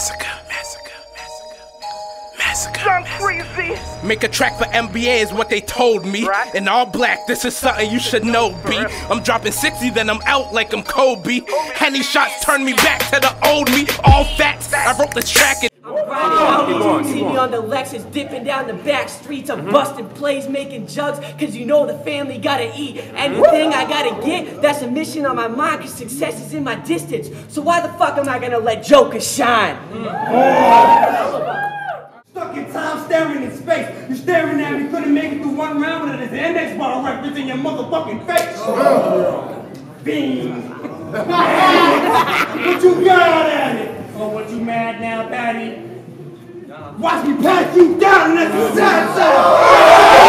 Massacre, massacre, massacre, massacre. Massacre. Make a track for MBA is what they told me. Right. In all black, this is something you should know, B. I'm dropping 60, then I'm out like I'm Kobe. Henny shots turn me back to the old me. All facts. I wrote this track. And- Riding out, you see me on the Lexus, dipping down the back streets. I'm mm-hmm. busting plays, making jugs, cause you know the family gotta eat. Anything I gotta get, that's a mission on my mind, cause success is in my distance. So why the fuck am I gonna let Joker shine? Mm-hmm. Stuck in time staring in space. You're staring at me, couldn't make it through one round, without there's an index bottle reference in your motherfucking face. Bean. what you got at it? Oh, what you mad now, Patty? Watch me pass you down and that's the sad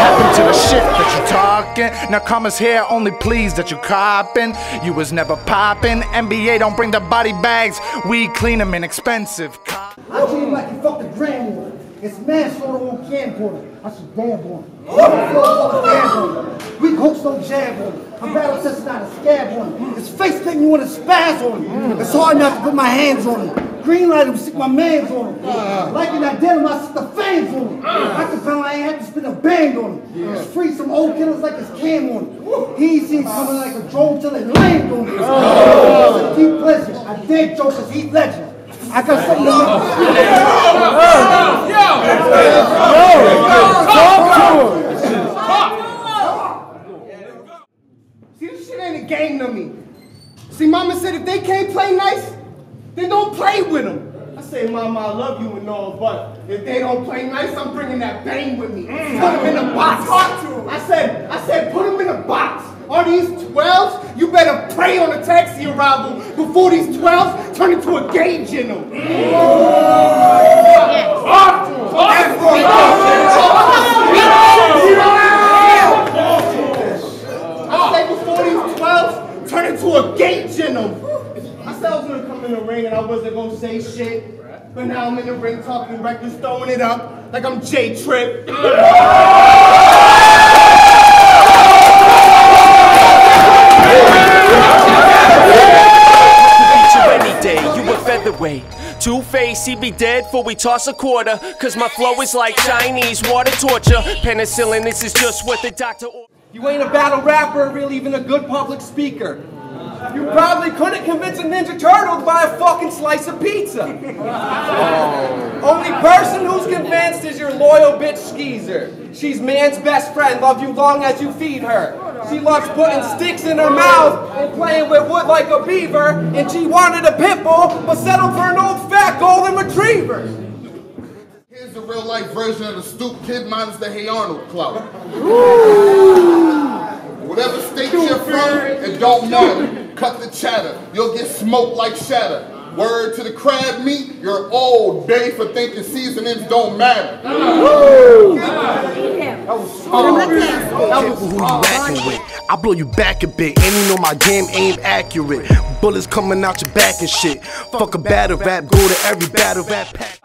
happened to the shit that you talking? Now commas here, only please that you copping. You was never popping. MBA don't bring the body bags. We clean them inexpensive. I treat him like he fucked a grandmother. It's manslaughter on camcorder. I should dab on him. Dab on him. We hooks don't jab on him. Battle tested not a scab on him. His face make me want to spaz on him. It's hard enough to put my hands on him. Green light him, stick my mans on him. Like in that denim, I stick the fans on him. I can found I ain't have to spin a band on him. Just free some old killers like his cam on him. He seen coming like a drone till it land on him. It's a deep pleasure. I did jokers, Heath Ledger. I got something to See, this shit ain't a game to me. See, Mama said if they can't play nice, then don't play with them. I say, Mama, I love you and all, but if they don't play nice, I'm bringing that bang with me. Mm. Put them in a box. Talk to 'em. I said, I said, put them in a box. Are these 12s? You better pray on a taxi arrival before these 12s turn into a gauge in them. Talk mm to 'em. That's I say before these 12s turn into I said I was gonna come in the ring and I wasn't gonna say shit. But now I'm in the ring talking records, throwing it up like I'm J Trip. featherweight. Two face, he be dead before we toss a quarter. Cause my flow is like Chinese water torture. Penicillin, this is just what the doctor. You ain't a battle rapper really even a good public speaker. You probably couldn't convince a Ninja Turtle to buy a fucking slice of pizza. Oh. Only person who's convinced is your loyal bitch Skeezer. She's man's best friend, love you long as you feed her. She loves putting sticks in her mouth and playing with wood like a beaver. And she wanted a pit bull, but settled for an old fat golden retriever. Here's the real life version of the stoop kid minus the Hey Arnold club. Whatever state you're from, it don't matter. Cut the chatter, you'll get smoked like shatter. Word to the crab meat, you're old, Bay, for thinking seasonings don't matter. Who you racking with? I blow you back a bit, and you know my game ain't accurate. Bullets coming out your back and shit. Fuck a battle rap, go to every battle rap pack.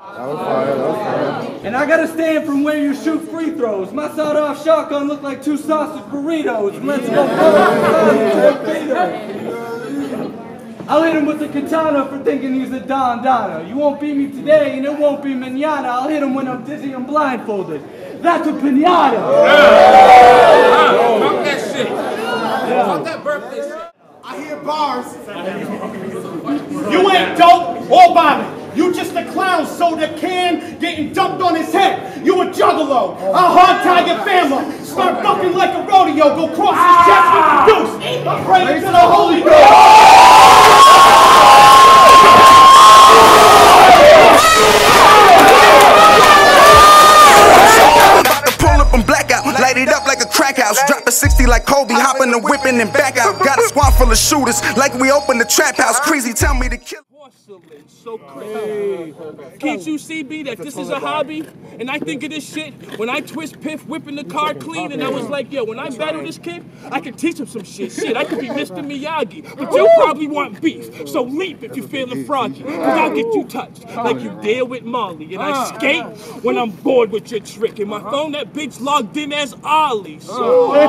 And I gotta stand from where you shoot free throws. My sawed off shotgun look like two sausage burritos. Let's go I'll hit him with the katana for thinking he's a Don Donna. You won't beat me today and it won't be manana. I'll hit him when I'm dizzy and blindfolded. That's a pinata. Fuck that shit. Fuck that birthday shit. I hear bars. You ain't dope or bombing. You just a clown soda can getting dumped on his head. You a juggalo. I'll hard tie your family. Start fucking like a rodeo. Go cross his chest with the deuce. I'm praying to the Holy Ghost. Drop a 60 like Kobe, hopping and whipping and back out. Got a squad full of shooters, like we opened the trap house. Crazy, tell me to kill. Porcelain so crazy. Can't you see, B, that this is a hobby? And I think of this shit when I twist piff, whipping the car clean, and I was like, yo, when I battle this kid, I can teach him some shit. Shit, I could be Mr. Miyagi, but you'll probably want beef. So leap if you feeling froggy, cause I'll get you touched like you did with Molly. And I skate when I'm bored with your trick. And my phone, that bitch logged in as Ollie. So. Yo,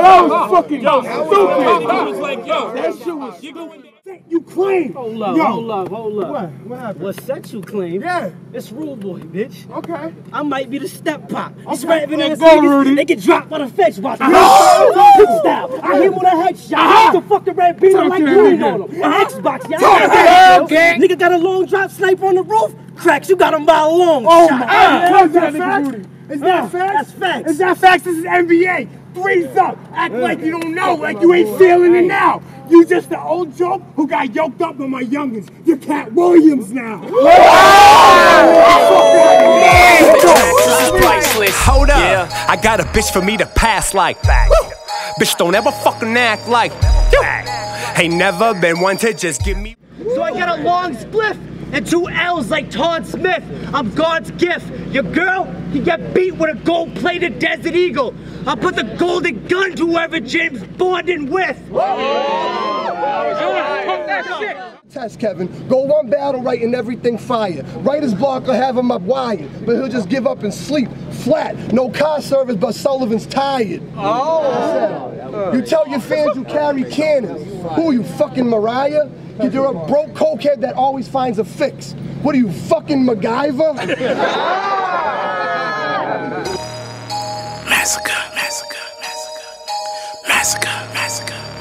that was fucking Yo, stupid. I was like, yo, That shit was you go in there. you claim. Hold up, Yo. hold up, hold up. What? What happened? What sex you claim? Yeah. It's rule boy, bitch. Okay. I might be the step pop. Okay. rapping ass Go, niggas, Rudy. they get dropped by the fetch watch. Uh-huh. Pit style. I hit him with a headshot. Uh-huh. The fucking red beater Talk like green on him. An Xbox, y'all. That nigga. Got a long drop sniper on the roof. Cracks, you got him by a long Oh shot. my Uh, God. Is that nigga facts? Rudy. Is that Uh, facts? That's facts. Is that facts? This is MBA. Threes up. Act like you don't know, like you ain't feeling it now. You just the old joke who got yoked up on my youngins. You're Katt Williams now. This is priceless. Hold up. Yeah. I got a bitch for me to pass like. Bitch, don't ever fucking act like. Ain't never been one to just give me. So I got a long spliff and two L's like Todd Smith. I'm God's gift. Your girl can get beat with a gold-plated Desert Eagle. I'll put the golden gun to whoever James Bonding with. Test Kevin. Go one battle right and everything fire. Writer's block will have him up wired, but he'll just give up and sleep. Flat. No car service, but Sullivan's tired. Oh. You tell your fans you carry cannons. Who are you, fucking Mariah? You're a broke cokehead that always finds a fix. What are you, fucking MacGyver? Massacre, massacre, massacre, massacre, massacre.